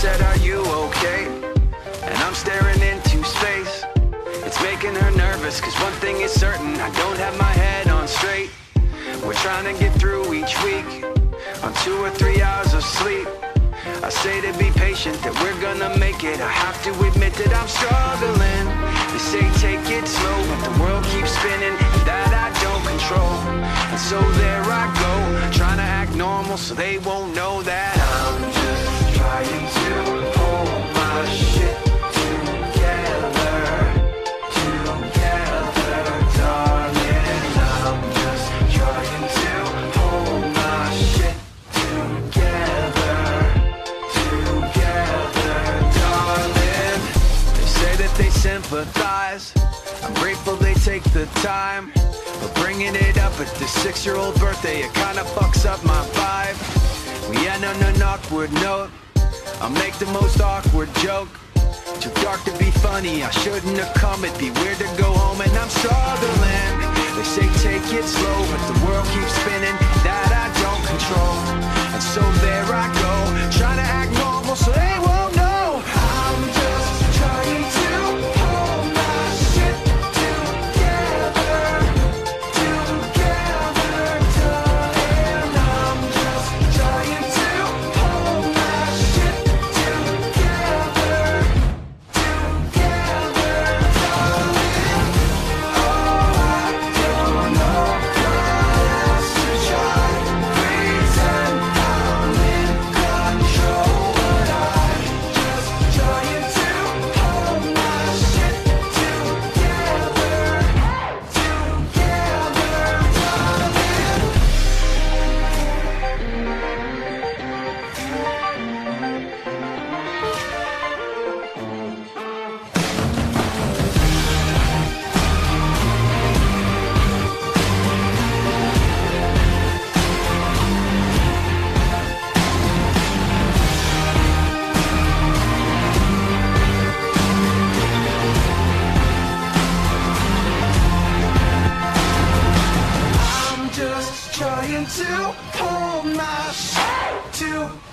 said, are you okay? And I'm staring into space. It's making her nervous, cause one thing is certain, I don't have my head on straight. We're trying to get through each week, on two or three hours of sleep. I say to be patient, that we're gonna make it. I have to admit that I'm struggling. They say take it slow, but the world keeps spinning, and that I don't control. And so there I go, trying to act normal so they won't know that I'm grateful they take the time. But bringing it up at the six-year-old birthday, it kinda fucks up my vibe. We end on an awkward note. I'll make the most awkward joke. Too dark to be funny, I shouldn't have come. It'd be weird to go home and I'm struggling. They say take it slow, but the world keeps spinning. That just trying to hold my shit to